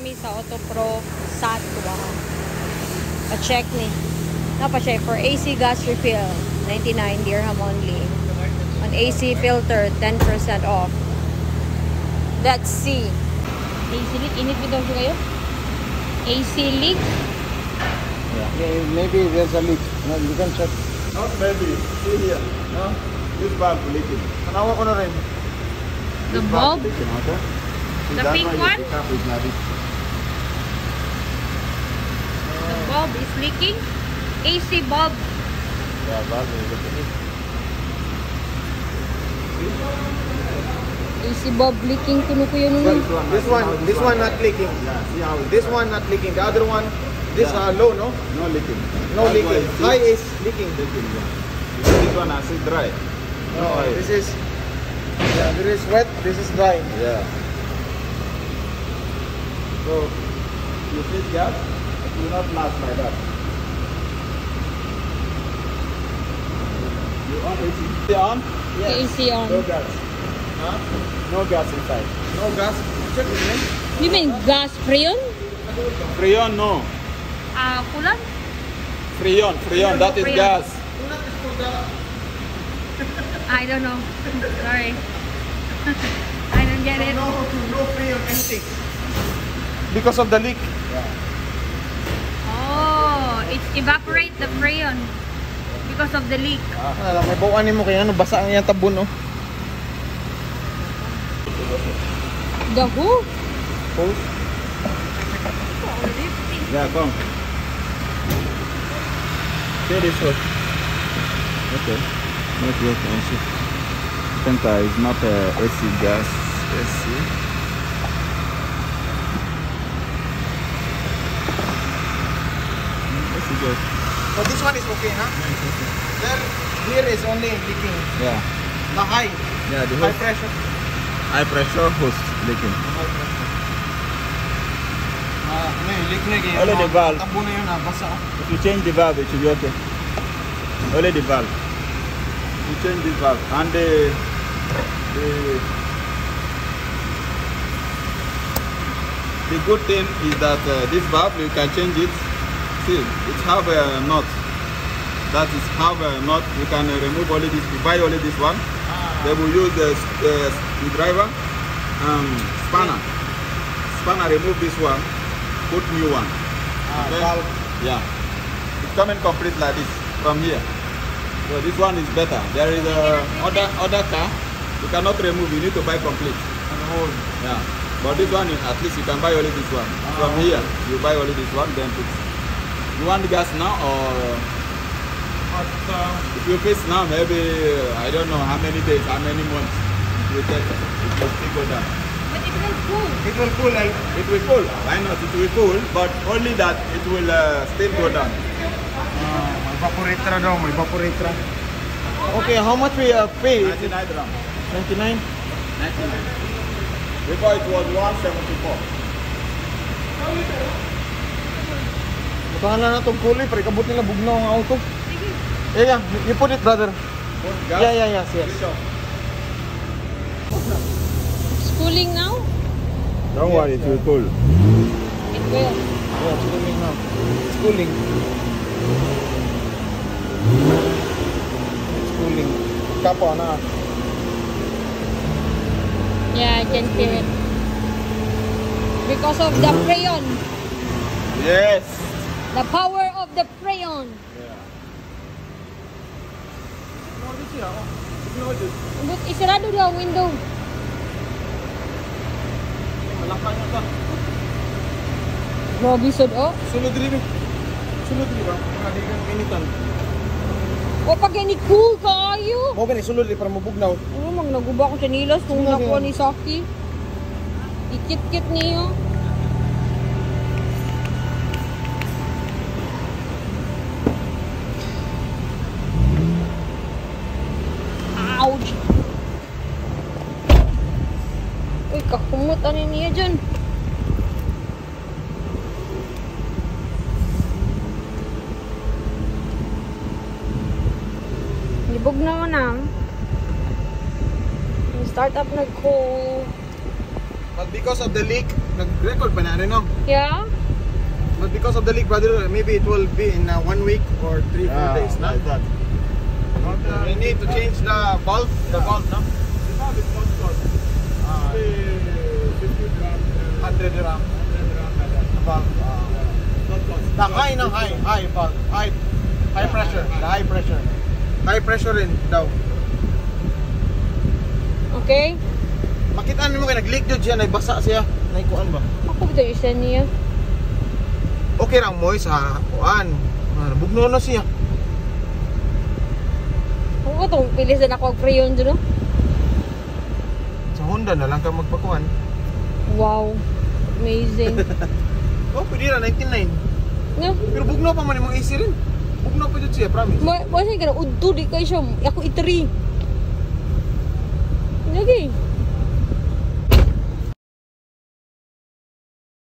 nami sa Autopro Satwa. Pa-check ni. Napa-check for AC gas refill, 99 dirham only. On AC filter, 10% off. Let's see. AC leak, init mo daw kayo? AC leak? Yeah, maybe there's a leak. No, you can check. Not maybe. See here. No? This valve leaking. Tanawa ko na rin. The bulb? The that's pink one? Bulb is leaking? AC bulb. Yeah, valve is leaking. AC bulb leaking. Kuno ko yun. This one, this one not leaking. Yeah, see how it This one not leaking. The other one, this Yeah. are low, no? No leaking. No That's leaking. it's High is leaking. leaking. Yeah. This one, is see dry. No oil. this is, yeah, this is wet. This is dry. Yeah. So, you feed gas, it will not last like that. You on AC? Stay on? AC on. No gas. Huh? No gas inside. No gas. Check with me. You mean gas freon? Freon, no. Ah, kulang? Freon, Freon, that is Freon. gas. I don't know. Sorry. I don't get it. No, no free on anything. Because of the leak. Oh, it evaporate the freon because of the leak. Ano lang, may bawaan mo kaya ano, basa ang iyang tabon, no? The who? Hose. Yeah, come. See this one. Okay. Not yet also. Penta is not uh, AC gas. AC. AC. So this one is okay, huh? There, here is only leaking. Yeah. The high, Yeah, the high pressure. high pressure hose leaking. Ah, ano yun, leak na yun. Only the valve. Tabo na yun, ah, basa. If you change the valve, it should be okay. Only the valve. You change the valve and the the the good thing is that uh, this valve you can change it. It have a knot. That is have a knot. You can uh, remove only this. You buy only this one. They will use the uh, screwdriver and spanner. Spanner remove this one. Put new one. Ah, Okay. valve. Yeah. It's coming complete like this from here. So this one is better. There is a other other car. You cannot remove. You need to buy complete. And hold. Yeah. But this one, at least you can buy only this one. From here, you buy only this one. Then put. You want gas now or But, uh, if you fix now, maybe uh, I don't know how many days, how many months it will take. It will still go down. But it will cool. it will cool like It will cool. Why not? It will cool, but only that it will uh, still go down. Ah, may evaporator daw, may evaporator. Okay, how much we uh, pay? 99 dirham. 99? 99. Before it was 174. Bukahan na itong kulay, pre, kabot nila bugnaw ang auto. Yeah, yeah, you put it, brother. Put gas. Yeah, yeah, yes, yes. It's cooling now? Don't worry, it will cool. It will. Yeah, it's cooling now. It's cooling. It's cooling. Kapo na. Yeah, I can feel it. Because of the freon. Yes. The power of the freon. But isarado daw ang window. Malakang nyo ka. Grabe sud oh. Sulod rin eh. Sulod rin ba? Nakadigang initan. O pag ni cool kayo. Mo gani sulod rin para mabugnaw. Ano mang naguba ko sa nilas kung nakuha ni Saki. Ikit-kit niyo. Uy, kakumot ano niya dyan. Libog na mo na. Yung Start up nag-cool. But because of the leak, nag-record pa na rin, no? Yeah? But because of the leak, brother, maybe it will be in uh, one week or three, four days, no? like that. We need to change the valve, the valve, no? The valve is not short. Ah. Maybe 50 grams. uh, 100 dirham. 100 grams like that. The high, no? High, high valve. High, high pressure. The high pressure. High pressure rin daw. Okay? Makita mo kay nag-leak jud siya, naibasa siya. Naikuan ba? Ako ba isa niya? Okay lang mo sa kuan. Ah, bugno na siya. Ako ba itong pilisan ako ang crayon dyan, no? Honda na lang ka magpakuan. Wow. Amazing. Oh, pwede na 99. no? Pero bugno pa man imong AC rin. Bugno pa jud siya, promise. Mo, mo siya ka na, udto di kayo siya. Ako itri. Lagi.